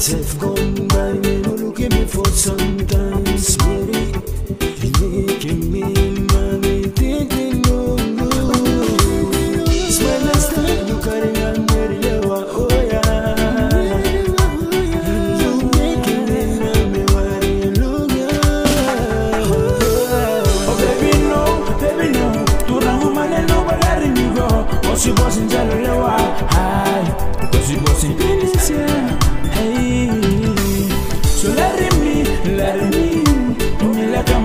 Have gone by, me no look at me for sometimes, baby. You making me money, thinking no, no. Smile and style, you carry on very low, oh yeah. You making me money, worry, look Oh baby no, baby no Turang maneno balari nigo Osi bosin jalelewa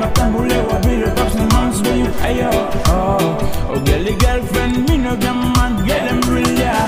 Mila kama tambulewa Bila pops na mons when you Ayo. Oh Oh girlfriend Me no gaman Get them real yeah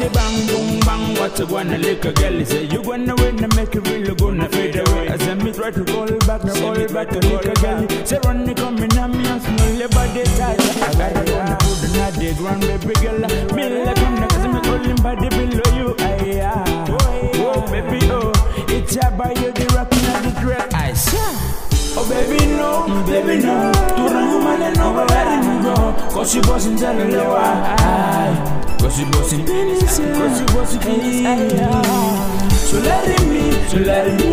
the bang boom bang? What's a wanna lick a girl? Say you gonna win and make it real gonna fade away. As I me try to call back, now call back to lick a girl. Say run the me and smell your body tight. I got it on the food and I dig baby girl. Me like I'm not cause me calling body below you. Aye, yeah. Oh baby oh, it's a by you the rockin' and the dread. I say. Oh baby no, baby no Turang umane no balari nigo Kosi bosin jalelewa Ay Kosi bosin Indonesia Kosi bosin Indonesia So let me, so let me